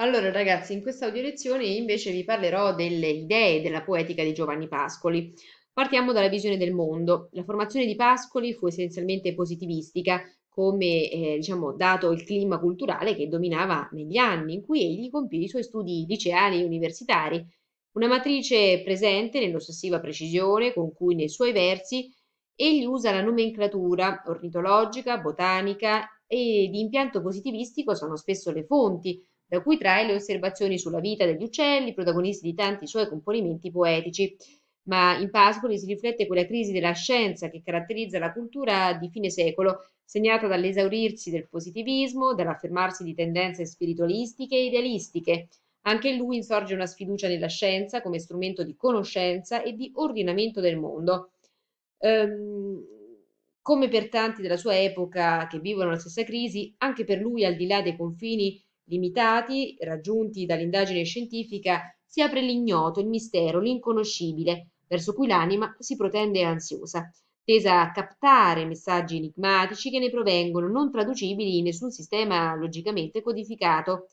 Allora, ragazzi, in questa audio lezione invece vi parlerò delle idee della poetica di Giovanni Pascoli. Partiamo dalla visione del mondo. La formazione di Pascoli fu essenzialmente positivistica, come eh, diciamo, dato il clima culturale che dominava negli anni in cui egli compì i suoi studi liceali e universitari. Una matrice presente nell'ossessiva precisione con cui nei suoi versi egli usa la nomenclatura ornitologica, botanica e di impianto positivistico sono spesso le fonti da cui trae le osservazioni sulla vita degli uccelli, protagonisti di tanti suoi componimenti poetici. Ma in Pascoli si riflette quella crisi della scienza che caratterizza la cultura di fine secolo, segnata dall'esaurirsi del positivismo, dall'affermarsi di tendenze spiritualistiche e idealistiche. Anche in lui insorge una sfiducia nella scienza come strumento di conoscenza e di ordinamento del mondo. Ehm, come per tanti della sua epoca che vivono la stessa crisi, anche per lui, al di là dei confini limitati raggiunti dall'indagine scientifica, si apre l'ignoto, il mistero, l'inconoscibile, verso cui l'anima si protende ansiosa, tesa a captare messaggi enigmatici che ne provengono, non traducibili in nessun sistema logicamente codificato.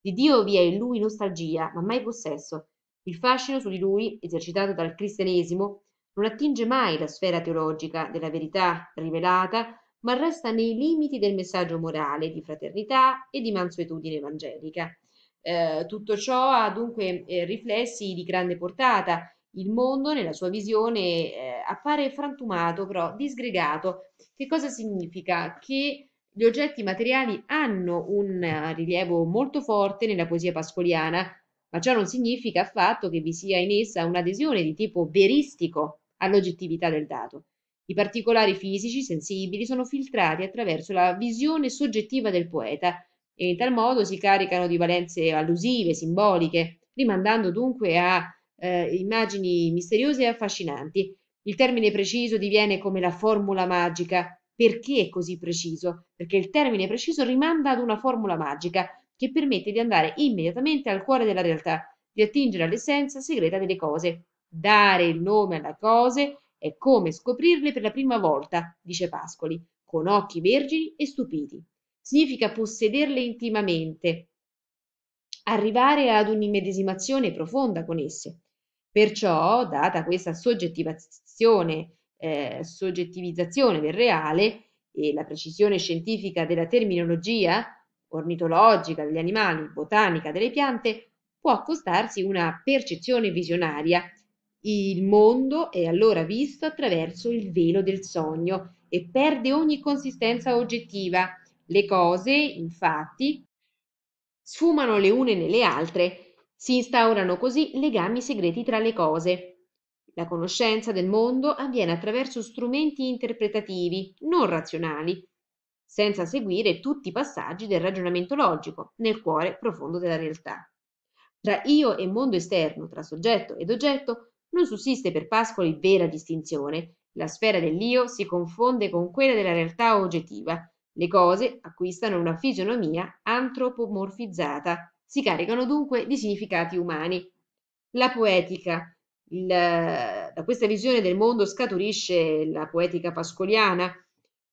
Di Dio vi è in lui nostalgia, ma mai possesso. Il fascino su di lui, esercitato dal cristianesimo, non attinge mai la sfera teologica della verità rivelata, ma resta nei limiti del messaggio morale di fraternità e di mansuetudine evangelica. Eh, tutto ciò ha dunque eh, riflessi di grande portata. Il mondo, nella sua visione, eh, appare frantumato, però disgregato. Che cosa significa? Che gli oggetti materiali hanno un rilievo molto forte nella poesia pascoliana, ma ciò non significa affatto che vi sia in essa un'adesione di tipo veristico all'oggettività del dato. I particolari fisici sensibili sono filtrati attraverso la visione soggettiva del poeta e in tal modo si caricano di valenze allusive, simboliche, rimandando dunque a eh, immagini misteriose e affascinanti. Il termine preciso diviene come la formula magica. Perché è così preciso? Perché il termine preciso rimanda ad una formula magica che permette di andare immediatamente al cuore della realtà, di attingere all'essenza segreta delle cose. Dare il nome alle cose è come scoprirle per la prima volta, dice Pascoli, con occhi vergini e stupiti. Significa possederle intimamente, arrivare ad un'immedesimazione profonda con esse. Perciò, data questa soggettivazione, eh, soggettivizzazione del reale e la precisione scientifica della terminologia ornitologica degli animali, botanica delle piante, può accostarsi una percezione visionaria il mondo è allora visto attraverso il velo del sogno e perde ogni consistenza oggettiva. Le cose, infatti, sfumano le une nelle altre, si instaurano così legami segreti tra le cose. La conoscenza del mondo avviene attraverso strumenti interpretativi, non razionali, senza seguire tutti i passaggi del ragionamento logico, nel cuore profondo della realtà. Tra io e mondo esterno, tra soggetto ed oggetto, non sussiste per Pascoli vera distinzione. La sfera dell'io si confonde con quella della realtà oggettiva. Le cose acquistano una fisionomia antropomorfizzata, si caricano dunque di significati umani. La poetica. Il, da questa visione del mondo scaturisce la poetica pascoliana,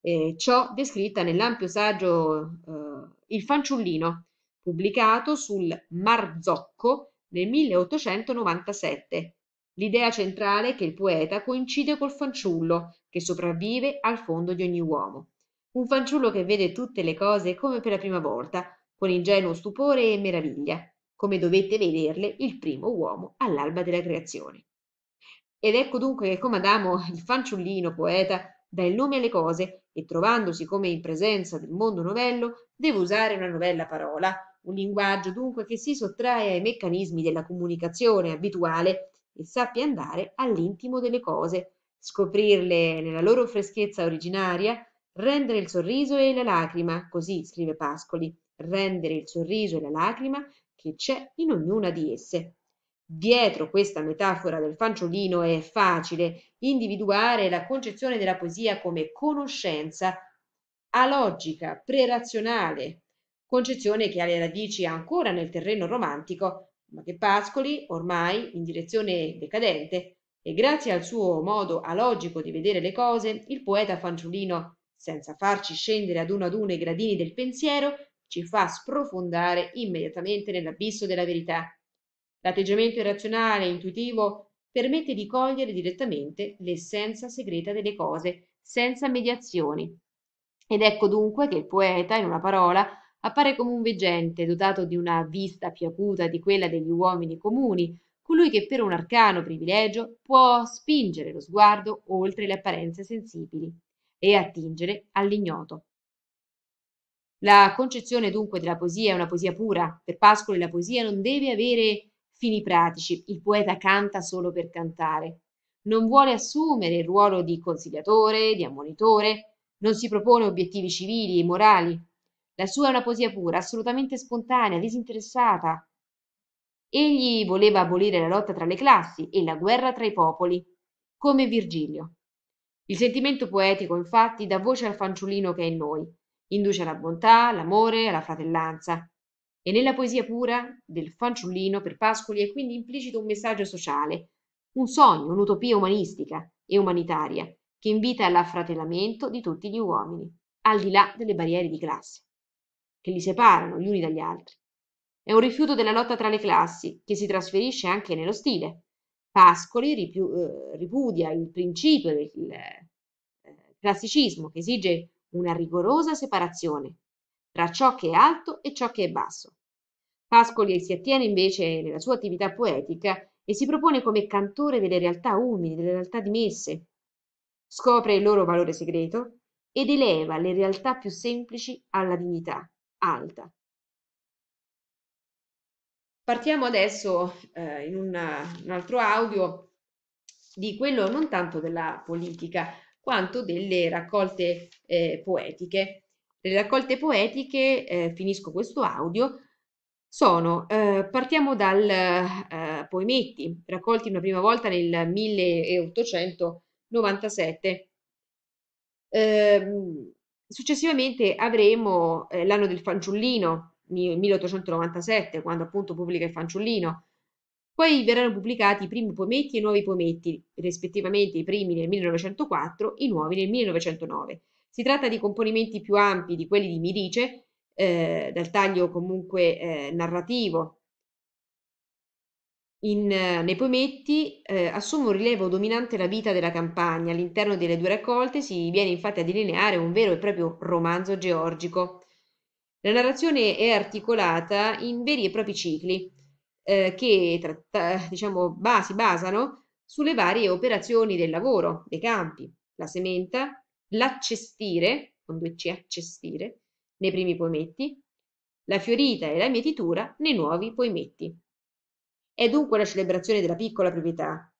eh, ciò descritta nell'ampio saggio eh, Il fanciullino, pubblicato sul Marzocco nel 1897. L'idea centrale è che il poeta coincide col fanciullo che sopravvive al fondo di ogni uomo. Un fanciullo che vede tutte le cose come per la prima volta, con ingenuo stupore e meraviglia, come dovette vederle il primo uomo all'alba della creazione. Ed ecco dunque che come Adamo il fanciullino poeta dà il nome alle cose e trovandosi come in presenza del mondo novello deve usare una novella parola, un linguaggio dunque che si sottrae ai meccanismi della comunicazione abituale e sappia andare all'intimo delle cose, scoprirle nella loro freschezza originaria, rendere il sorriso e la lacrima, così scrive Pascoli, rendere il sorriso e la lacrima che c'è in ognuna di esse. Dietro questa metafora del fanciullino è facile individuare la concezione della poesia come conoscenza alogica, prerazionale, concezione che ha le radici ancora nel terreno romantico, ma che Pascoli, ormai in direzione decadente, e grazie al suo modo alogico di vedere le cose, il poeta fanciullino, senza farci scendere ad uno ad uno i gradini del pensiero, ci fa sprofondare immediatamente nell'abisso della verità. L'atteggiamento irrazionale e intuitivo permette di cogliere direttamente l'essenza segreta delle cose, senza mediazioni. Ed ecco dunque che il poeta, in una parola, appare come un veggente dotato di una vista più acuta di quella degli uomini comuni, colui che per un arcano privilegio può spingere lo sguardo oltre le apparenze sensibili e attingere all'ignoto. La concezione dunque della poesia è una poesia pura. Per Pascoli la poesia non deve avere fini pratici, il poeta canta solo per cantare. Non vuole assumere il ruolo di consigliatore, di ammonitore, non si propone obiettivi civili e morali. La sua è una poesia pura, assolutamente spontanea, disinteressata, Egli voleva abolire la lotta tra le classi e la guerra tra i popoli, come Virgilio. Il sentimento poetico, infatti, dà voce al fanciullino che è in noi, induce alla bontà, all'amore, alla fratellanza. E nella poesia pura del fanciullino per Pascoli è quindi implicito un messaggio sociale, un sogno, un'utopia umanistica e umanitaria che invita all'affratellamento di tutti gli uomini, al di là delle barriere di classe, che li separano gli uni dagli altri. È un rifiuto della lotta tra le classi, che si trasferisce anche nello stile. Pascoli ripiu- eh, ripudia il principio del eh, classicismo, che esige una rigorosa separazione tra ciò che è alto e ciò che è basso. Pascoli si attiene invece nella sua attività poetica e si propone come cantore delle realtà umili, delle realtà dimesse. Scopre il loro valore segreto ed eleva le realtà più semplici alla dignità alta. Partiamo adesso eh, in una, un altro audio di quello non tanto della politica quanto delle raccolte eh, poetiche. Le raccolte poetiche, eh, finisco questo audio, sono, eh, partiamo dal eh, Poemetti, raccolti una prima volta nel 1897. Ehm, successivamente avremo eh, l'anno del fanciullino, 1897, quando appunto pubblica Il fanciullino. Poi verranno pubblicati i primi poemetti e i nuovi poemetti, rispettivamente i primi nel 1904, i nuovi nel 1909. Si tratta di componimenti più ampi di quelli di Mirice, eh, dal taglio comunque eh, narrativo. In, nei poemetti eh, assume un rilievo dominante la vita della campagna. All'interno delle due raccolte si viene infatti a delineare un vero e proprio romanzo georgico. La narrazione è articolata in veri e propri cicli eh, che tratta, diciamo, si basano sulle varie operazioni del lavoro, dei campi, la sementa, l'accestire, con due accestire, nei primi poemetti, la fiorita e la mietitura nei nuovi poemetti. È dunque la celebrazione della piccola proprietà.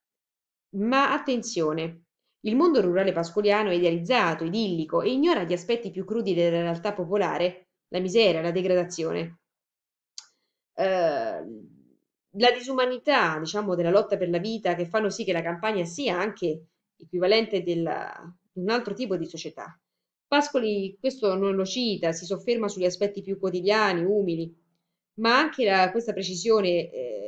Ma attenzione, il mondo rurale pascoliano è idealizzato, idillico e ignora gli aspetti più crudi della realtà popolare la miseria, la degradazione. Eh, la disumanità, diciamo, della lotta per la vita che fanno sì che la campagna sia anche equivalente di un altro tipo di società. Pascoli questo non lo cita, si sofferma sugli aspetti più quotidiani, umili, ma anche la, questa precisione eh,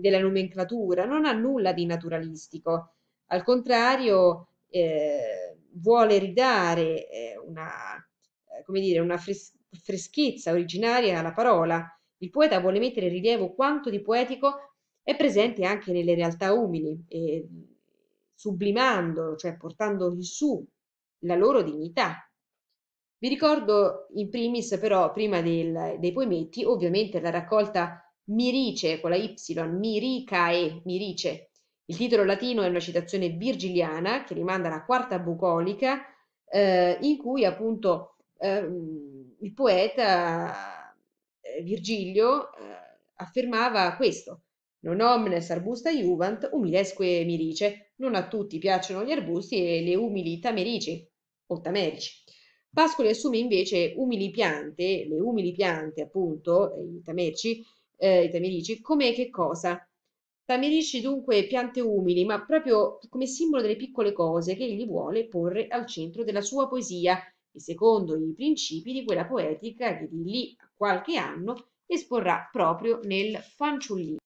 della nomenclatura non ha nulla di naturalistico, al contrario eh, vuole ridare eh, una, eh, come dire, una fres- freschezza originaria alla parola. Il poeta vuole mettere in rilievo quanto di poetico è presente anche nelle realtà umili, eh, sublimando, cioè portando in su la loro dignità. Vi ricordo in primis però, prima del, dei poemetti, ovviamente la raccolta Mirice con la Y, Miricae, Mirice. Il titolo latino è una citazione virgiliana che rimanda alla quarta bucolica, eh, in cui appunto eh, il poeta eh, Virgilio eh, affermava questo, non omnes arbusta juvant, umilesque mirice, non a tutti piacciono gli arbusti e le umili tamerici o tamerici. Pascoli assume invece umili piante, le umili piante appunto, i tamerici, eh, i tamerici, come che cosa? Tamerici dunque piante umili, ma proprio come simbolo delle piccole cose che egli vuole porre al centro della sua poesia e secondo i principi di quella poetica che di lì a qualche anno esporrà proprio nel Fanciullino.